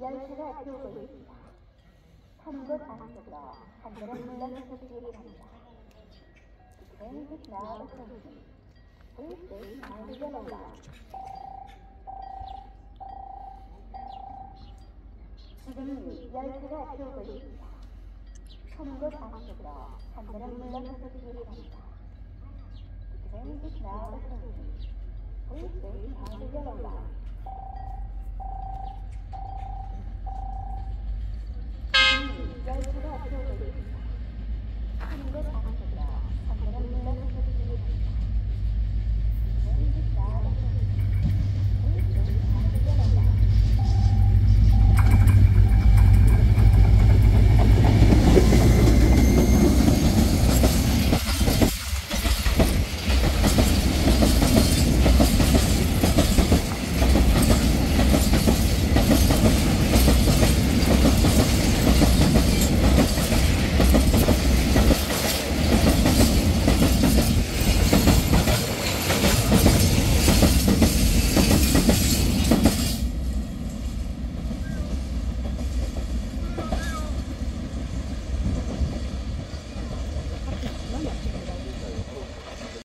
열차가 들어오고 있습니다. 한곳 안쪽으로 한 걸음 물러서시기 바랍니다. The train is now approaching. Please stay behind the yellow line. 지금 열차가 들어오고 있습니다. 한곳 안쪽으로 한 걸음 물러서시기 바랍니다. The train is now approaching. Please stay behind the yellow line.